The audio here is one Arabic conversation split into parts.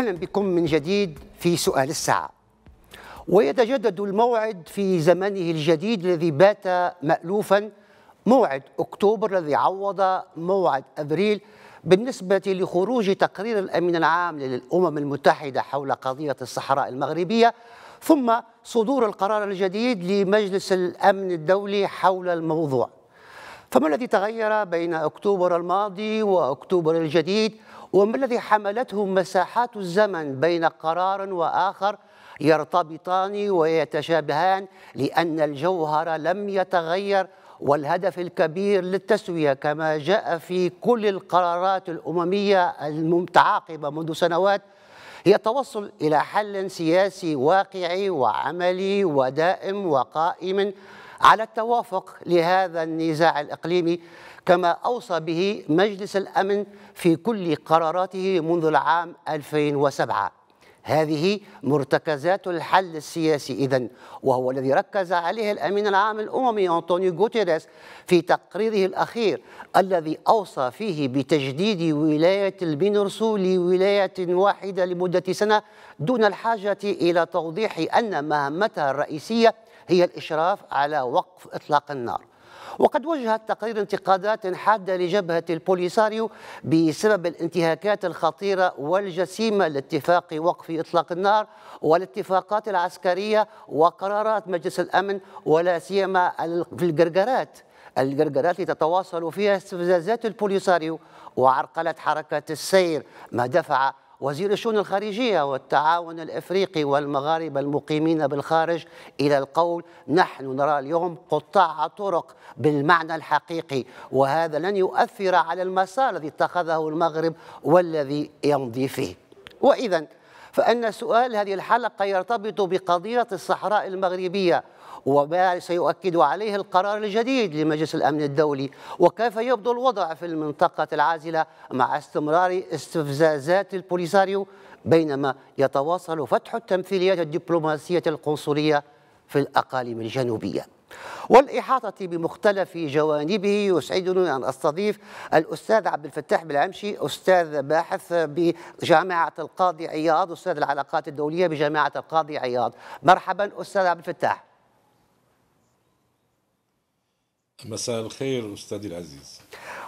أهلا بكم من جديد في سؤال الساعة. ويتجدد الموعد في زمنه الجديد الذي بات مالوفا موعد أكتوبر الذي عوض موعد أبريل بالنسبة لخروج تقرير الأمين العام للأمم المتحدة حول قضية الصحراء المغربية ثم صدور القرار الجديد لمجلس الأمن الدولي حول الموضوع. فما الذي تغير بين أكتوبر الماضي وأكتوبر الجديد؟ وما الذي حملته مساحات الزمن بين قرار وآخر يرتبطان ويتشابهان لأن الجوهر لم يتغير والهدف الكبير للتسوية كما جاء في كل القرارات الأممية المتعاقبة منذ سنوات هي التوصل إلى حل سياسي واقعي وعملي ودائم وقائم على التوافق لهذا النزاع الإقليمي كما أوصى به مجلس الأمن في كل قراراته منذ العام 2007 هذه مرتكزات الحل السياسي إذن وهو الذي ركز عليه الأمين العام الأممي أنطونيو غوتيريس في تقريره الأخير الذي أوصى فيه بتجديد ولاية المينورسو لولاية واحدة لمدة سنة دون الحاجة إلى توضيح أن مهمتها الرئيسية هي الإشراف على وقف إطلاق النار. وقد وجه التقرير انتقادات حادة لجبهة البوليساريو بسبب الانتهاكات الخطيرة والجسيمة لاتفاق وقف إطلاق النار والاتفاقات العسكرية وقرارات مجلس الأمن ولا سيما في الجرجرات الجرجرات التي تتواصل فيها استفزازات البوليساريو وعرقلة حركة السير ما دفع وزير الشؤون الخارجية والتعاون الإفريقي والمغاربة المقيمين بالخارج إلى القول نحن نرى اليوم قطاع طرق بالمعنى الحقيقي وهذا لن يؤثر على المسار الذي اتخذه المغرب والذي يمضي فيه. وإذا فأن سؤال هذه الحلقة يرتبط بقضية الصحراء المغربية وما سيؤكد عليه القرار الجديد لمجلس الأمن الدولي وكيف يبدو الوضع في المنطقة العازلة مع استمرار استفزازات البوليساريو بينما يتواصل فتح التمثيليات الدبلوماسية القنصلية في الأقاليم الجنوبية. والإحاطة بمختلف جوانبه. يسعدني أن أستضيف الأستاذ عبد الفتاح بالعمشي أستاذ باحث بجامعة القاضي عياض أستاذ العلاقات الدولية بجامعة القاضي عياض. مرحبا أستاذ عبد الفتاح. مساء الخير أستاذي العزيز.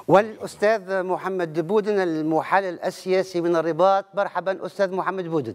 والأستاذ محمد بودن المحلل السياسي من الرباط. مرحبا أستاذ محمد بودن.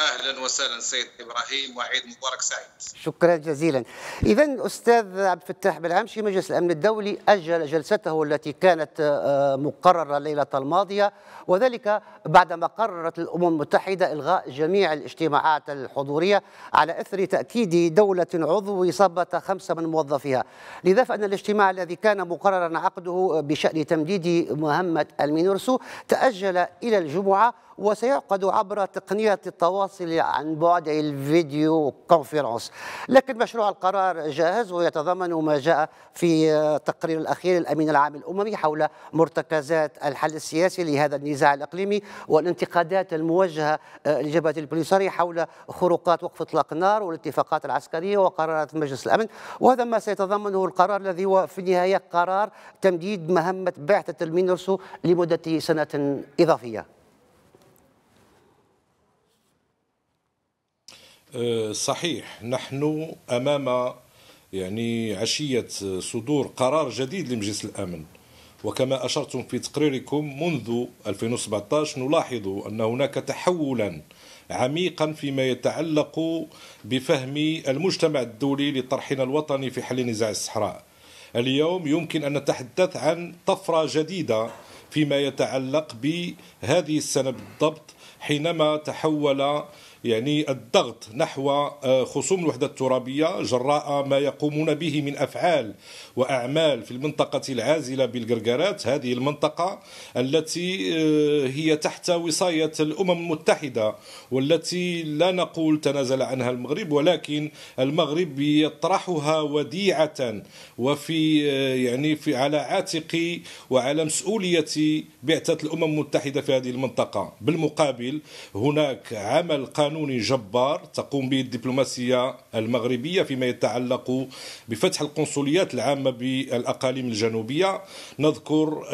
أهلا وسهلا سيد إبراهيم وعيد مبارك سعيد. شكرا جزيلا. اذا أستاذ عبد الفتاح بالعمشي مجلس الأمن الدولي أجل جلسته التي كانت آه، مقررة الليلة الماضية وذلك بعدما قررت الأمم المتحدة إلغاء جميع الاجتماعات الحضورية على إثر تأكيد دولة عضو إصابة خمسه من موظفيها. لذا فإن الاجتماع الذي كان مقررا عقده بشأن تمديد مهمة المينورسو تأجل إلى الجمعة وسيعقد عبر تقنية التواصل عن بعد ال video conference لكن مشروع القرار جاهز ويتضمن ما جاء في تقرير الأخير الأمين العام الأممي حول مرتكزات الحل السياسي لهذا النزاع الإقليمي والانتقادات الموجهة لجبهة البوليساريو حول خروقات وقف إطلاق النار والاتفاقات العسكرية وقرارات مجلس الأمن. وهذا ما سيتضمنه القرار الذي هو في النهاية قرار تمديد مهمة بعثة المينورسو لمدة سنة إضافية. صحيح. نحن أمام يعني عشية صدور قرار جديد لمجلس الأمن. وكما أشرتم في تقريركم منذ 2017 نلاحظ أن هناك تحولا عميقا فيما يتعلق بفهم المجتمع الدولي لطرحنا الوطني في حل نزاع الصحراء. اليوم يمكن أن نتحدث عن طفرة جديدة فيما يتعلق بهذه السنة بالضبط حينما تحول يعني الضغط نحو آه، خصوم الوحدة الترابية جراء ما يقومون به من أفعال وأعمال في المنطقة العازلة بالقرقرات هذه المنطقة التي آه، هي تحت وصاية الأمم المتحدة والتي لا نقول تنازل عنها المغرب ولكن المغرب يطرحها وديعة وفي آه، يعني في على عاتق وعلى مسؤولية بعثة الأمم المتحدة في هذه المنطقة. بالمقابل هناك عمل قانوني قانوني جبار تقوم به الدبلوماسية المغربية فيما يتعلق بفتح القنصليات العامة بالأقاليم الجنوبية. نذكر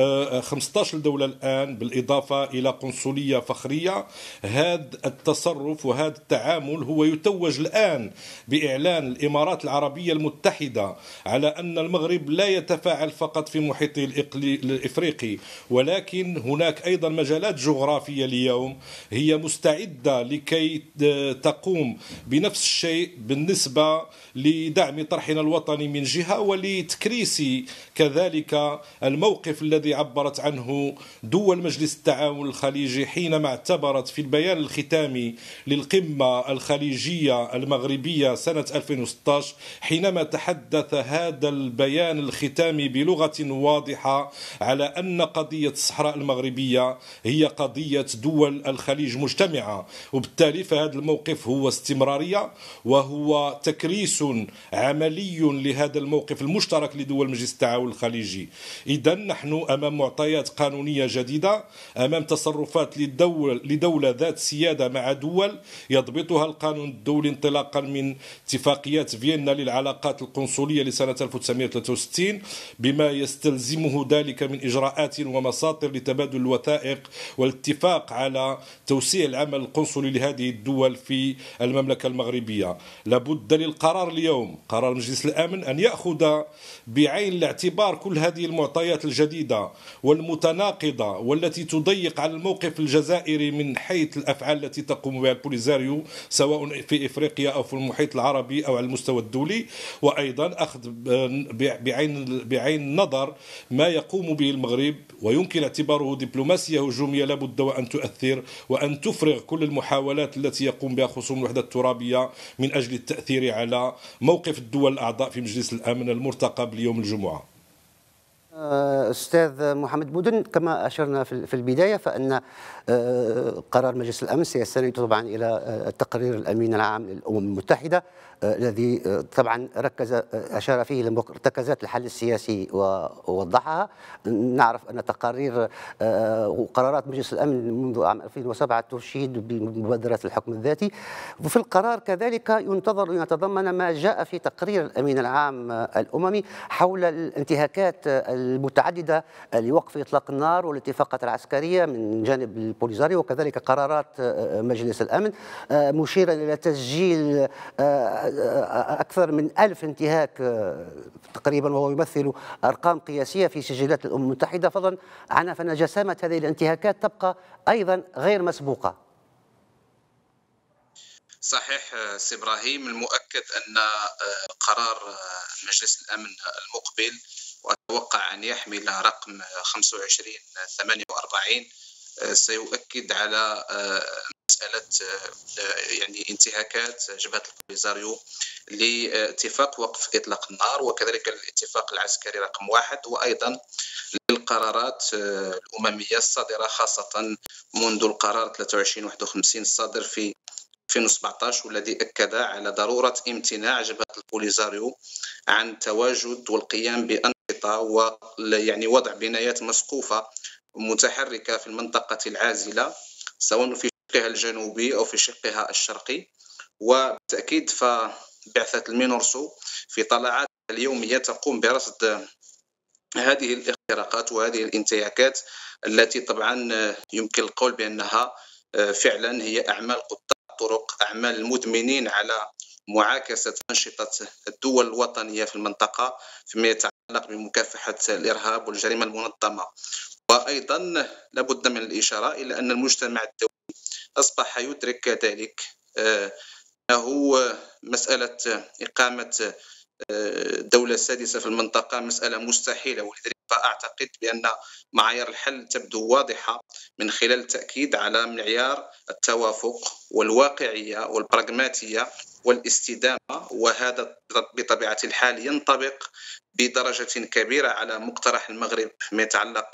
15 دولة الآن بالإضافة إلى قنصلية فخرية. هذا التصرف وهذا التعامل هو يتوج الآن بإعلان الإمارات العربية المتحدة على أن المغرب لا يتفاعل فقط في محيطه الإفريقي ولكن هناك أيضا مجالات جغرافية اليوم هي مستعدة لكي تقوم بنفس الشيء بالنسبة لدعم طرحنا الوطني من جهة ولتكريس كذلك الموقف الذي عبرت عنه دول مجلس التعاون الخليجي حينما اعتبرت في البيان الختامي للقمة الخليجية المغربية سنة 2016 حينما تحدث هذا البيان الختامي بلغة واضحة على أن قضية الصحراء المغربية هي قضية دول الخليج مجتمعة وبالتالي فهذا الموقف هو استمرارية وهو تكريس عملي لهذا الموقف المشترك لدول مجلس التعاون الخليجي. إذا نحن أمام معطيات قانونية جديدة أمام تصرفات للدولة, لدولة ذات سيادة مع دول يضبطها القانون الدولي انطلاقا من اتفاقيات فيينا للعلاقات القنصلية لسنة 1963 بما يستلزمه ذلك من إجراءات ومساطر لتبادل الوثائق والاتفاق على توسيع العمل القنصلي لهذه الدول في المملكة المغربية. لابد للقرار اليوم قرار مجلس الأمن أن يأخذ بعين الاعتبار كل هذه المعطيات الجديدة والمتناقضة والتي تضيق على الموقف الجزائري من حيث الأفعال التي تقوم بها البوليزاريو سواء في إفريقيا أو في المحيط العربي أو على المستوى الدولي. وأيضا أخذ بعين بعين النظر ما يقوم به المغرب ويمكن اعتباره دبلوماسية هجومية لابد وأن تؤثر وأن تفرغ كل المحاولات التي يقوم بها خصوم الوحدة الترابية من أجل التأثير على موقف الدول الأعضاء في مجلس الأمن المرتقب ليوم الجمعة. أستاذ محمد بودن كما أشرنا في البداية فإن آه، قرار مجلس الأمن سيستند طبعا إلى آه، تقرير الأمين العام للأمم المتحدة الذي طبعا ركز أشار فيه لمرتكزات الحل السياسي ووضحها. نعرف أن تقارير وقرارات مجلس الأمن منذ عام 2007 تشيد بمبادرة الحكم الذاتي. وفي القرار كذلك ينتظر ان يتضمن ما جاء في تقرير الأمين العام الأممي حول الانتهاكات المتعددة لوقف إطلاق النار والاتفاقات العسكرية من جانب البوليزاريو وكذلك قرارات آه، مجلس الأمن آه، مشيرا إلى تسجيل آه، أكثر من ألف انتهاك تقريبا وهو يمثل أرقام قياسية في سجلات الأمم المتحدة. فضلا عن أن جسامة هذه الانتهاكات تبقى أيضا غير مسبوقة. صحيح سي إبراهيم المؤكد أن قرار مجلس الأمن المقبل وأتوقع أن يحمل رقم 2548 آه، سيؤكد على آه، مسألة آه، يعني انتهاكات جبهة البوليزاريو لاتفاق وقف إطلاق النار وكذلك الاتفاق العسكري رقم واحد وأيضا للقرارات الأممية الصادرة خاصة منذ القرار 2351 الصادر في 2017 والذي أكد على ضرورة امتناع جبهة البوليزاريو عن تواجد والقيام بأنشطة ويعني وضع بنايات مسقوفة متحركة في المنطقة العازلة سواء في شقها الجنوبي أو في شقها الشرقي. وبالتأكيد فبعثة المينورسو في طلعات اليومية تقوم برصد هذه الاختراقات وهذه الانتهاكات التي طبعا يمكن القول بأنها فعلا هي أعمال قطاع طرق أعمال المدمنين على معاكسة أنشطة الدول الوطنية في المنطقة فيما يتعلق بمكافحة الإرهاب والجريمة المنظمة. وأيضا لابد من الإشارة إلى أن المجتمع الدولي أصبح يدرك كذلك آه، أنه مسألة إقامة آه، دولة سادسة في المنطقة مسألة مستحيلة. ولذلك فأعتقد بأن معايير الحل تبدو واضحة من خلال التأكيد على معيار التوافق والواقعية والبراغماتية والاستدامة. وهذا بطبيعة الحال ينطبق بدرجة كبيرة على مقترح المغرب فيما يتعلق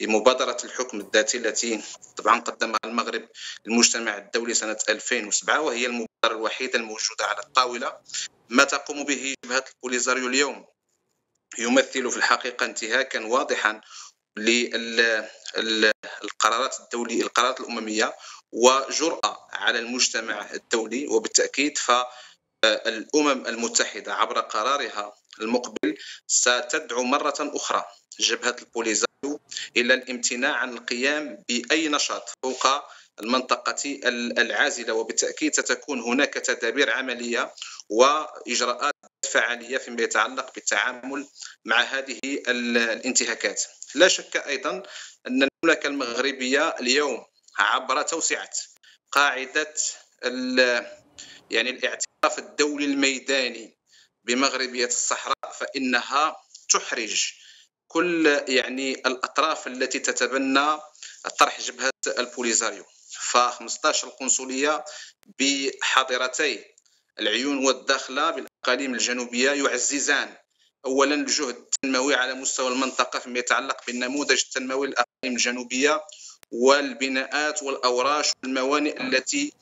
بمبادرة الحكم الذاتي التي طبعا قدمها المغرب للمجتمع الدولي سنة 2007 وهي المبادرة الوحيدة الموجودة على الطاولة. ما تقوم به جبهة البوليزاريو اليوم؟ يمثل في الحقيقة انتهاكا واضحا للقرارات الدولية القرارات الأممية وجرأة على المجتمع الدولي وبالتأكيد فالأمم المتحدة عبر قرارها المقبل ستدعو مرة أخرى جبهة البوليزاريو إلى الامتناع عن القيام بأي نشاط فوق المنطقة العازلة. وبالتأكيد ستكون هناك تدابير عملية وإجراءات فعالية فيما يتعلق بالتعامل مع هذه الانتهاكات. لا شك أيضا أن المملكة المغربية اليوم عبر توسعة قاعدة يعني الاعتراف الدولي الميداني بمغربية الصحراء فإنها تحرج كل يعني الأطراف التي تتبنى طرح جبهة البوليزاريو. ف 15 القنصلية بحاضرتي العيون والداخلة بالأقاليم الجنوبية يعززان اولا الجهد التنموي على مستوى المنطقة فيما يتعلق بالنموذج التنموي للأقاليم الجنوبية والبناءات والأوراش والموانئ التي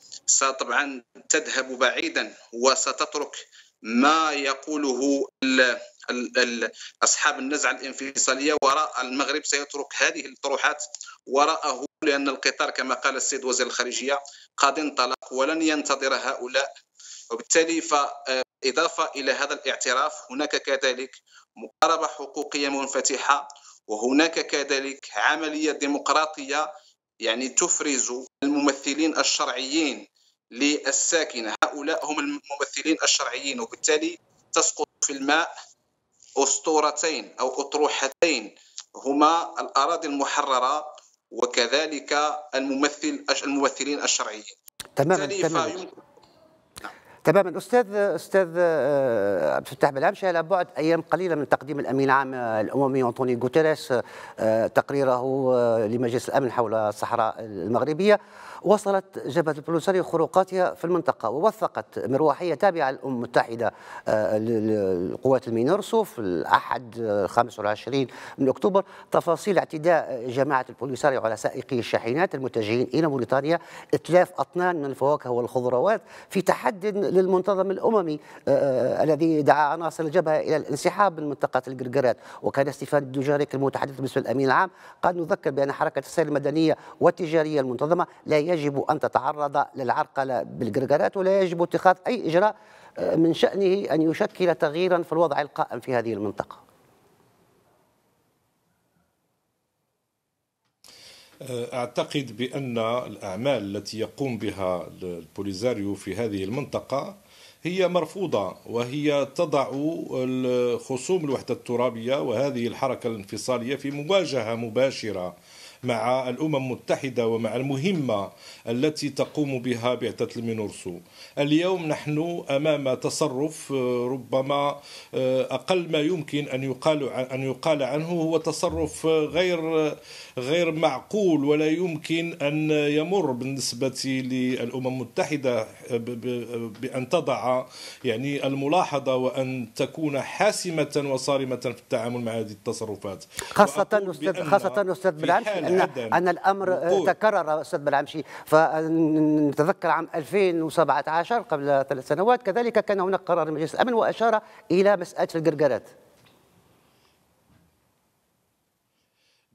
طبعا تذهب بعيدا وستترك ما يقوله ال ال ال أصحاب النزعة الانفصالية وراء المغرب سيترك هذه الطروحات وراءه لأن القطار كما قال السيد وزير الخارجية قد انطلق ولن ينتظر هؤلاء. وبالتالي فإضافة إلى هذا الاعتراف هناك كذلك مقاربة حقوقية منفتحة وهناك كذلك عملية ديمقراطية يعني تفرز الممثلين الشرعيين للساكنة. هؤلاء هم الممثلين الشرعيين وبالتالي تسقط في الماء أسطورتين أو أطروحتين هما الأراضي المحررة وكذلك الممثل الممثلين الشرعيين. تماما تماما. تماما. أستاذ أستاذ آه، عبد الفتاح بلامشي على بعد أيام قليلة من تقديم الأمين العام الأممي أنطوني غوتيريس آه، تقريره آه، لمجلس الأمن حول الصحراء المغربية. وصلت جبهة البوليساريو خروقاتها في المنطقة ووثقت مروحية تابعة للأمم المتحدة آه، لقوات المينورسو في الأحد 25 من أكتوبر تفاصيل اعتداء جماعة البوليساريو على سائقي الشاحنات المتجهين إلى موريتانيا إتلاف أطنان من الفواكه والخضروات في تحد للمنتظم الأممي آه، آه، الذي دعا عناصر الجبهة إلى الانسحاب من منطقة القرقرات. وكان ستيفان الدجاريك المتحدث باسم الأمين العام قد نذكر بأن حركة السير المدنية والتجارية المنتظمة لا يجب أن تتعرض للعرقلة بالقرقرات ولا يجب اتخاذ أي إجراء آه، من شأنه أن يشكل تغييرا في الوضع القائم في هذه المنطقة. آه، أعتقد بأن الأعمال التي يقوم بها البوليزاريو في هذه المنطقة هي مرفوضة وهي تضع خصوم الوحدة الترابية وهذه الحركة الانفصالية في مواجهة مباشرة مع الأمم المتحدة ومع المهمة التي تقوم بها بعثة المينورسو اليوم نحن أمام تصرف آه، ربما آه، أقل ما يمكن أن يقال أن يقال عنه هو تصرف غير غير معقول ولا يمكن أن يمر بالنسبة للأمم المتحدة بأن تضع يعني الملاحظة وأن تكون حاسمة وصارمة في التعامل مع هذه التصرفات. خاصة أستاذ خاصة أستاذ بالعمشي أن, أن الأمر تكرر أستاذ بالعمشي فنتذكر عام 2017 قبل ثلاث سنوات كذلك كان هناك قرار مجلس الأمن وأشار إلى مسألة القرقرات.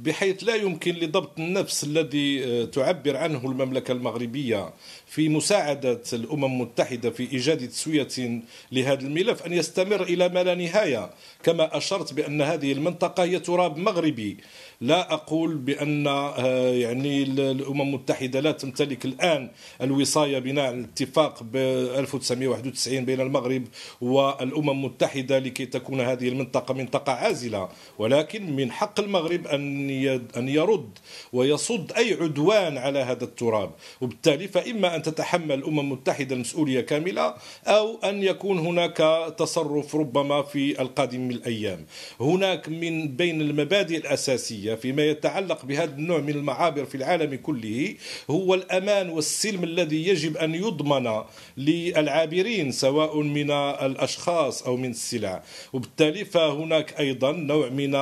بحيث لا يمكن لضبط النفس الذي آه، تعبر عنه المملكة المغربية. في مساعدة الأمم المتحدة في إيجاد تسوية لهذا الملف أن يستمر إلى ما لا نهاية كما أشرت بأن هذه المنطقة هي تراب مغربي. لا أقول بأن آه، يعني الأمم المتحدة لا تمتلك الآن الوصاية بناء الاتفاق ب 1991 بين المغرب والأمم المتحدة لكي تكون هذه المنطقة منطقة عازلة. ولكن من حق المغرب أن أن يرد ويصد أي عدوان على هذا التراب. وبالتالي فإما أن تتحمل الأمم المتحدة المسؤولية كاملة أو أن يكون هناك تصرف ربما في القادم من الأيام. هناك من بين المبادئ الأساسية فيما يتعلق بهذا النوع من المعابر في العالم كله هو الأمان والسلم الذي يجب أن يضمن للعابرين سواء من الأشخاص أو من السلع. وبالتالي فهناك أيضا نوع من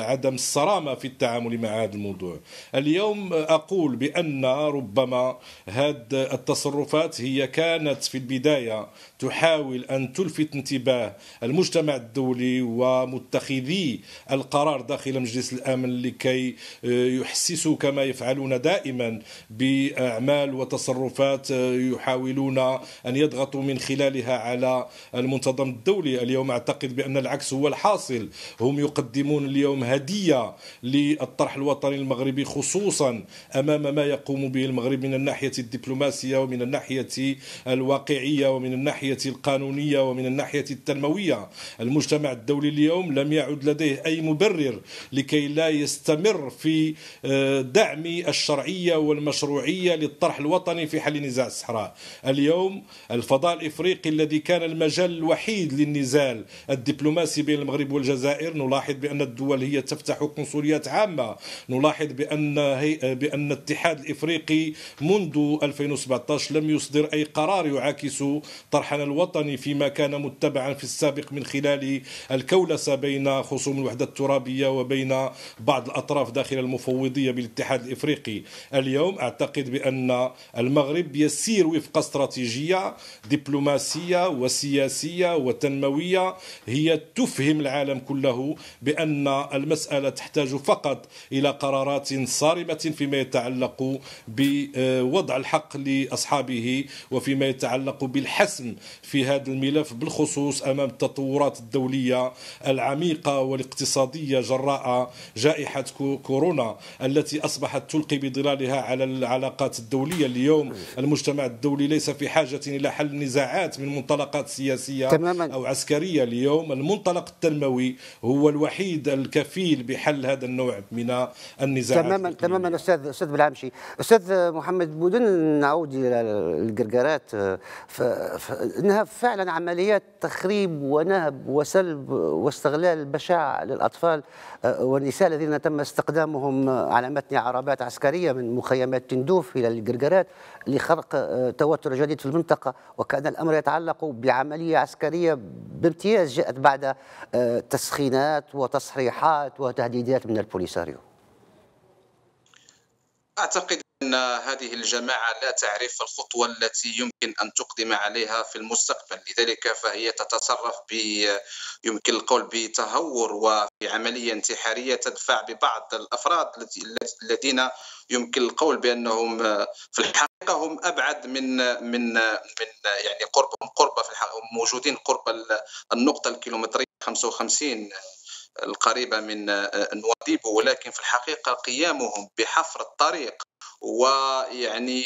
عدم الصرامة في التعامل مع هذا الموضوع. اليوم أقول بأن ربما هذه التصرفات هي كانت في البداية تحاول أن تلفت انتباه المجتمع الدولي ومتخذي القرار داخل مجلس الأمن لكي يحسسوا كما يفعلون دائما بأعمال وتصرفات يحاولون أن يضغطوا من خلالها على المنتظم الدولي. اليوم أعتقد بأن العكس هو الحاصل. هم يقدمون اليوم هدية للطرح الوطني المغربي خصوصا أمام ما يقوم به المغرب. من الناحية الدبلوماسية ومن الناحية الواقعية ومن الناحية القانونية ومن الناحية التنموية. المجتمع الدولي اليوم لم يعد لديه أي مبرر لكي لا يستمر في آه، دعم الشرعية والمشروعية للطرح الوطني في حل نزاع الصحراء. اليوم الفضاء الإفريقي الذي كان المجال الوحيد للنزال الدبلوماسي بين المغرب والجزائر نلاحظ بأن الدول هي تفتح قنصليات عامة. نلاحظ بأن هي بأن الاتحاد الإفريقي منذ 2017 لم يصدر أي قرار يعاكس طرحنا الوطني فيما كان متبعا في السابق من خلال الكولسة بين خصوم الوحدة الترابية وبين بعض الأطراف داخل المفوضية بالاتحاد الإفريقي. اليوم أعتقد بأن المغرب يسير وفق استراتيجية دبلوماسية وسياسية وتنموية هي تفهم العالم كله بأن المسألة تحتاج فقط إلى قرارات صارمة فيما يتعلق بوضع الحق لأصحابه وفيما يتعلق بالحسم في هذا الملف بالخصوص أمام التطورات الدولية العميقة والاقتصادية جراء جائحة كورونا التي أصبحت تلقي بظلالها على العلاقات الدولية. اليوم المجتمع الدولي ليس في حاجة إلى حل نزاعات من منطلقات سياسية تماما. أو عسكرية. اليوم المنطلق التنموي هو الوحيد الكفيل بحل هذا النوع من النزاعات. تماما تماما أستاذ أستاذ بالعمشي أستاذ محمد بدون نعود إلى القرقرات فإنها فعلا عمليات تخريب ونهب وسلب واستغلال بشع للأطفال آه، والنساء الذين تم استخدامهم على متن عربات عسكرية من مخيمات تندوف إلى القرقرات لخلق آه، توتر جديد في المنطقة. وكأن الأمر يتعلق بعملية عسكرية بامتياز جاءت بعد آه، تسخينات وتصريحات وتهديدات من البوليساريو. أعتقد أن هذه الجماعة لا تعرف الخطوة التي يمكن أن تقدم عليها في المستقبل. لذلك فهي تتصرف ب يمكن القول بتهور وفي عملية انتحارية تدفع ببعض الأفراد الذين يمكن القول بأنهم في الحقيقة هم أبعد من من من يعني قربهم قرب في الحقيقة موجودين قرب النقطة الكيلومترية 55 القريبة من نواديبو ولكن في الحقيقة قيامهم بحفر الطريق ويعني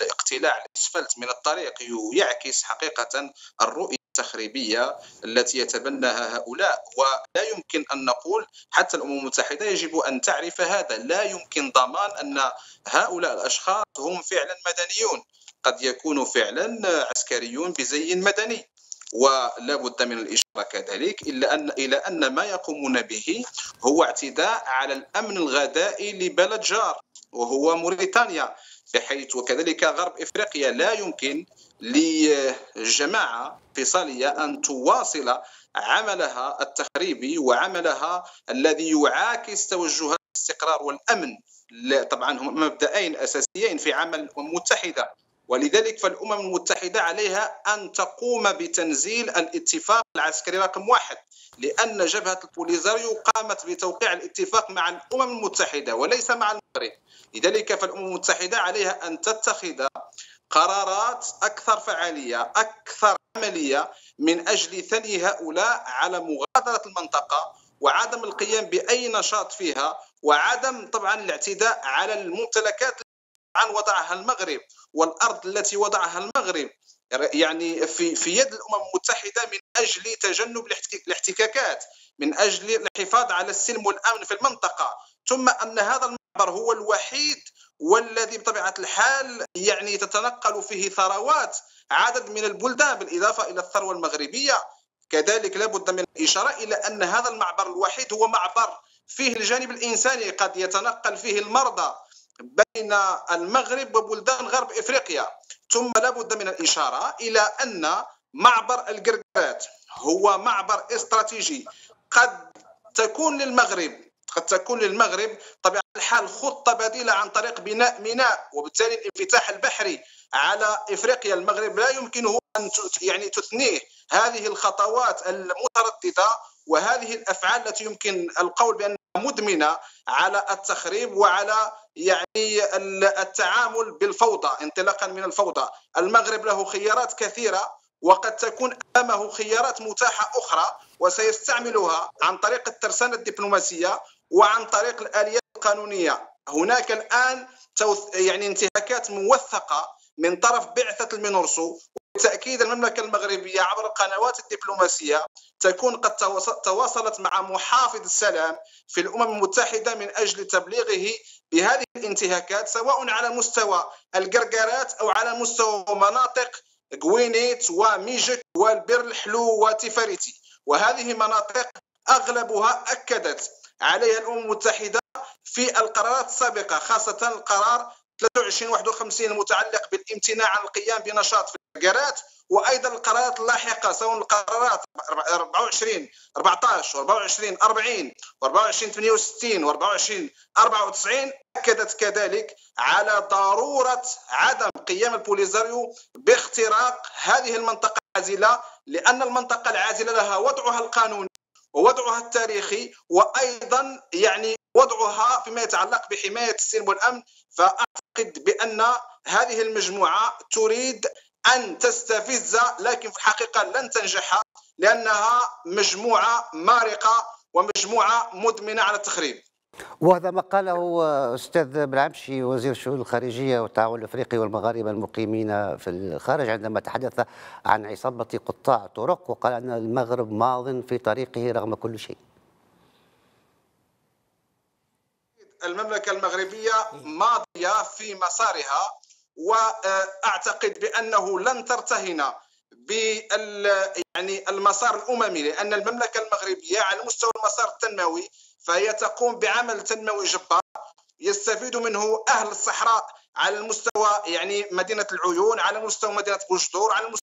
الاقتلاع الاسفلت من الطريق يعكس حقيقة الرؤية التخريبية التي يتبناها هؤلاء. ولا يمكن أن نقول حتى الأمم المتحدة يجب أن تعرف هذا. لا يمكن ضمان أن هؤلاء الأشخاص هم فعلا مدنيون. قد يكونوا فعلا عسكريون بزي مدني. ولا بد من الإشارة كذلك إلا أن إلى أن ما يقومون به هو اعتداء على الأمن الغذائي لبلد جار. وهو موريتانيا بحيث وكذلك غرب إفريقيا لا يمكن لجماعة فصاليه أن تواصل عملها التخريبي وعملها الذي يعاكس توجهات الاستقرار والأمن. طبعا هم مبدأين أساسيين في عمل الامم المتحده ولذلك فالأمم المتحدة عليها أن تقوم بتنزيل الاتفاق العسكري رقم واحد لأن جبهة البوليزاريو قامت بتوقيع الاتفاق مع الأمم المتحدة وليس مع المغرب. لذلك فالأمم المتحدة عليها أن تتخذ قرارات أكثر فعالية أكثر عملية من أجل ثني هؤلاء على مغادرة المنطقة وعدم القيام بأي نشاط فيها وعدم طبعا الاعتداء على الممتلكات عن وضعها المغرب والأرض التي وضعها المغرب. يعني في في يد الأمم المتحدة من أجل تجنب الاحتكاكات من أجل الحفاظ على السلم والأمن في المنطقة. ثم أن هذا المعبر هو الوحيد والذي بطبيعة الحال يعني تتنقل فيه ثروات عدد من البلدان بالإضافة إلى الثروة المغربية. كذلك لابد من الإشارة إلى أن هذا المعبر الوحيد هو معبر فيه الجانب الإنساني قد يتنقل فيه المرضى. بين المغرب وبلدان غرب إفريقيا. ثم لابد من الإشارة إلى أن معبر القرقرات هو معبر استراتيجي. قد تكون للمغرب قد تكون للمغرب طبيعة الحال خطة بديلة عن طريق بناء ميناء وبالتالي الانفتاح البحري على إفريقيا. المغرب لا يمكنه أن يعني تثنيه. هذه الخطوات المترددة وهذه الأفعال التي يمكن القول بانها مدمنة على التخريب وعلى يعني التعامل بالفوضى انطلاقا من الفوضى. المغرب له خيارات كثيرة وقد تكون أمامه خيارات متاحة أخرى وسيستعملها عن طريق الترسانة الدبلوماسية وعن طريق الاليات القانونية. هناك الآن يعني انتهاكات موثقة من طرف بعثة المينورسو بالتاكيد المملكة المغربية عبر القنوات الدبلوماسية تكون قد تواصلت مع محافظ السلام في الأمم المتحدة من أجل تبليغه بهذه الانتهاكات سواء على مستوى القرقرات أو على مستوى مناطق غوينيت وميجك والبر الحلو وتفاريتي وهذه مناطق أغلبها أكدت عليها الأمم المتحدة في القرارات السابقة خاصة القرار 23 51 المتعلق بالامتناع عن القيام بنشاط في القرارات وأيضا القرارات اللاحقة سواء القرارات 24 14 24 40 24 68 24 94 أكدت كذلك على ضرورة عدم قيام البوليزاريو باختراق هذه المنطقة العازلة لأن المنطقة العازلة لها وضعها القانوني ووضعها التاريخي وأيضا يعني وضعها فيما يتعلق بحماية السلم والأمن فأعتقد بأن هذه المجموعة تريد أن تستفز لكن في الحقيقة لن تنجح لأنها مجموعة مارقة ومجموعة مدمنة على التخريب وهذا ما قاله أستاذ بلعمشي وزير الشؤون الخارجية والتعاون الأفريقي والمغاربة المقيمين في الخارج عندما تحدث عن عصابة قطاع طرق وقال أن المغرب ماض في طريقه رغم كل شيء. المملكة المغربية ماضية في مسارها وأعتقد بأنه لن ترتهن بال يعني المسار الأممي لأن المملكة المغربية على مستوى المسار التنموي فهي تقوم بعمل تنموي جبار يستفيد منه أهل الصحراء على المستوى يعني مدينة العيون على مستوى مدينة بوشدور على مستوى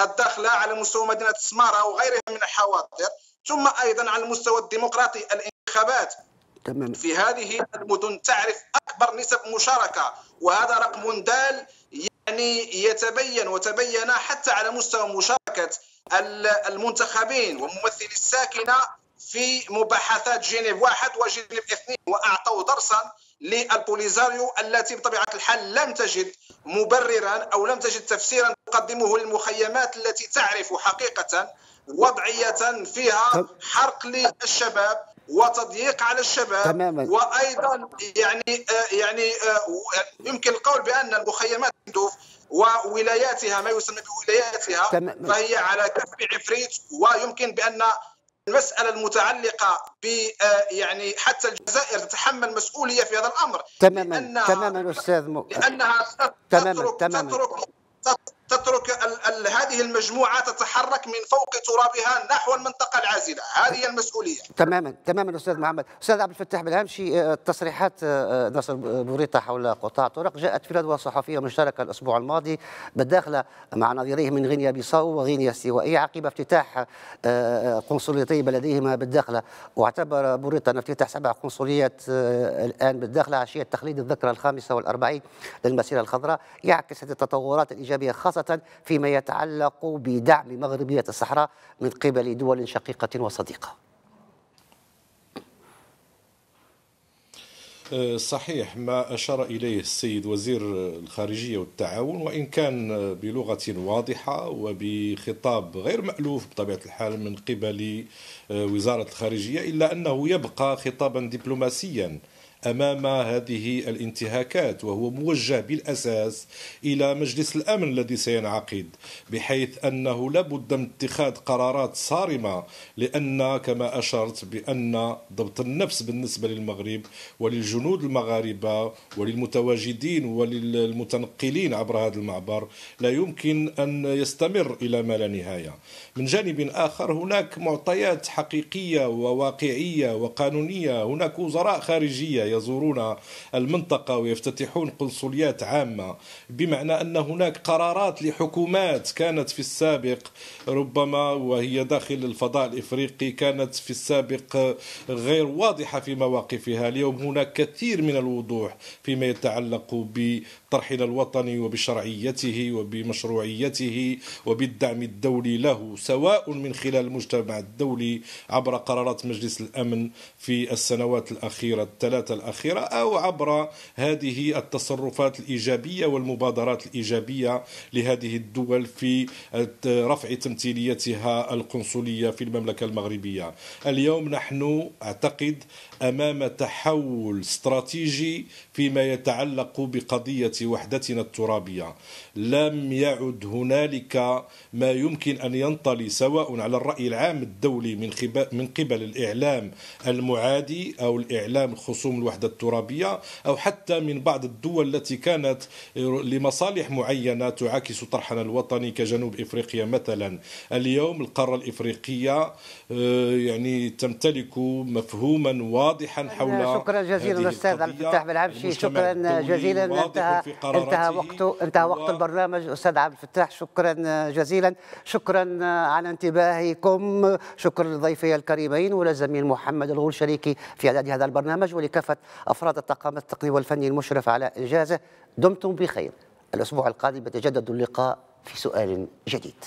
الداخلة على مستوى مدينة سمارة وغيرها من الحواضر ثم أيضا على المستوى الديمقراطي الانتخابات. تمام. في هذه المدن تعرف أكبر نسب مشاركة وهذا رقم دال يعني يتبين وتبين حتى على مستوى مشاركة المنتخبين وممثلي الساكنة في مباحثات جنيف واحد وجنيف اثنين واعطوا درسا للبوليزاريو التي بطبيعة الحال لم تجد مبررا أو لم تجد تفسيرا تقدمه للمخيمات التي تعرف حقيقة وضعية فيها حرق للشباب وتضييق على الشباب تماما. وأيضا يعني آه يعني آه يمكن القول بأن المخيمات وولاياتها ما يسمى بولاياتها تماما. فهي على كف عفريت ويمكن بأن المسألة المتعلقة ب آه، يعني حتى الجزائر تتحمل مسؤولية في هذا الأمر تماما لأنها تماما أستاذ. لأنها تماما تترك تماما تترك ال ال هذه المجموعة تتحرك من فوق ترابها نحو المنطقة العازلة. هذه المسؤولية. تماما تماما أستاذ محمد. أستاذ عبد الفتاح بالهمشي آه، تصريحات آه، ناصر بوريطة حول قطاع طرق. جاءت في ندوه صحفيه مشتركة الأسبوع الماضي بالداخله مع نظيريه من غينيا بيساو وغينيا السوائيه عقب افتتاح آه، قنصليتي بلديهما بالداخله واعتبر بوريطة أن افتتاح سبع قنصليات الآن بالداخله عشية تخليد الذكرى الخامسة والأربعين للمسيرة الخضراء. يعكس هذه التطورات الإيجابية خاصة فيما يتعلق بدعم مغربية الصحراء من قبل دول شقيقة وصديقة. أه، صحيح ما أشار إليه السيد وزير الخارجية والتعاون وإن كان بلغة واضحة وبخطاب غير مألوف بطبيعة الحال من قبل أه، وزارة الخارجية إلا أنه يبقى خطابا دبلوماسيا. أمام هذه الانتهاكات وهو موجه بالأساس إلى مجلس الأمن الذي سينعقد بحيث أنه لابد من اتخاذ قرارات صارمة لأن كما أشرت بأن ضبط النفس بالنسبة للمغرب وللجنود المغاربة وللمتواجدين وللمتنقلين عبر هذا المعبر لا يمكن أن يستمر إلى ما لا نهاية. من جانب آخر هناك معطيات حقيقية وواقعية وقانونية، هناك وزراء خارجية يزورون المنطقة ويفتتحون قنصليات عامة. بمعنى أن هناك قرارات لحكومات كانت في السابق ربما وهي داخل الفضاء الإفريقي كانت في السابق غير واضحة في مواقفها. اليوم هناك كثير من الوضوح فيما يتعلق بطرحنا الوطني وبشرعيته وبمشروعيته وبالدعم الدولي له سواء من خلال المجتمع الدولي عبر قرارات مجلس الأمن في السنوات الأخيرة الثلاثة الأخيرة أو عبر هذه التصرفات الإيجابية والمبادرات الإيجابية لهذه الدول في رفع تمثيليتها القنصلية في المملكة المغربية. اليوم نحن أعتقد أمام تحول استراتيجي فيما يتعلق بقضية وحدتنا الترابية. لم يعد هنالك ما يمكن أن ينطلي سواء على الرأي العام الدولي من قبل الإعلام المعادي أو الإعلام الخصوم الوحدة الترابية أو حتى من بعض الدول التي كانت لمصالح معينة تعاكس طرحنا الوطني كجنوب إفريقيا مثلا. اليوم القارة الإفريقية آه، يعني تمتلك مفهوما واضحا حول شكرا جزيلا أستاذ عبد الفتاح بالعبشي شكرا جزيلا. انتهى انتهى وقت انتهى وقت البرنامج. أستاذ عبد الفتاح شكرا جزيلا. شكرا على انتباهكم. شكرا لضيفي الكريمين ولزميل محمد الغول شريكي في إعداد هذا البرنامج. ولكافة أفراد الطاقم التقني والفني المشرف على إنجازه دمتم بخير. الأسبوع القادم يتجدد اللقاء في سؤال جديد.